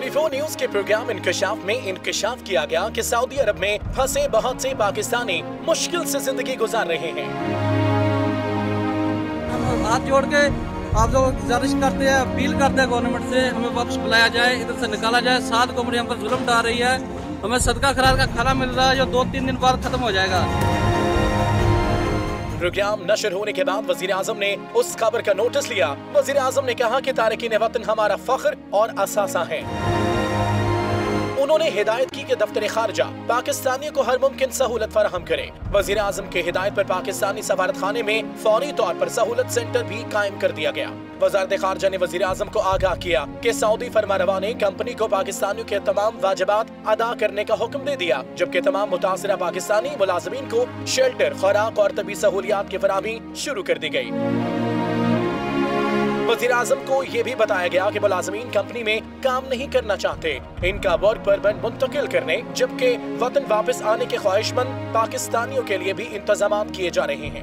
یونیفور news کے programme انکشاف میں انکشاف کیا گیا کہ سعودی عرب میں پھنسے بہت سے پاکستانی مشکل سے زندگی گزار رہے ہیں۔ ہم ہاتھ جوڑ کے آپ لوگوں کی گزارش کرتے ہیں، اپیل کرتے ہیں گورنمنٹ سے ہمیں واپس بلایا جائے، ادھر سے نکالا جائے۔ سات کمرے ہم پر ظلم ڈال رہی ہے۔ ہمیں صدقہ خراج کا کھانا مل رہا ہے، جو دو تین دن بعد ختم ہو جائے گا۔ پروگرام نشر ہونے کے بعد وزیر اعظم نے اس خبر کا نوٹس لیا۔ وزیر اعظم نے کہا کہ تارکین وطن ہمارا فخر اور اثاثہ ہیں۔ انہوں نے ہدایت کی کہ دفتر خارجہ پاکستانیوں کو ہر ممکن سہولت فراہم کرے۔ وزیر اعظم کے ہدایت پر پاکستانی سفارت خانے میں فوری طور پر سہولت سینٹر بھی قائم کر دیا گیا۔ وزارت خارجہ نے وزیر اعظم کو آگاہ کیا کہ سعودی فرما روا نے کمپنی کو پاکستانیوں کے تمام واجبات ادا کرنے کا حکم دے دیا، جبکہ تمام متاثرہ پاکستانی ملازمین کو شیلٹر، خوراک اور طبی سہولیات کی فراہمی شروع کر دی گئی۔ وزیر اعظم کو یہ بھی بتایا گیا کہ ملازمین کمپنی میں کام نہیں کرنا چاہتے۔ ان کا ورک پرمٹ منتقل کرنے، جبکہ وطن واپس آنے کے خواہش مند پاکستانیوں کے لیے بھی انتظامات کیے جا رہے ہیں۔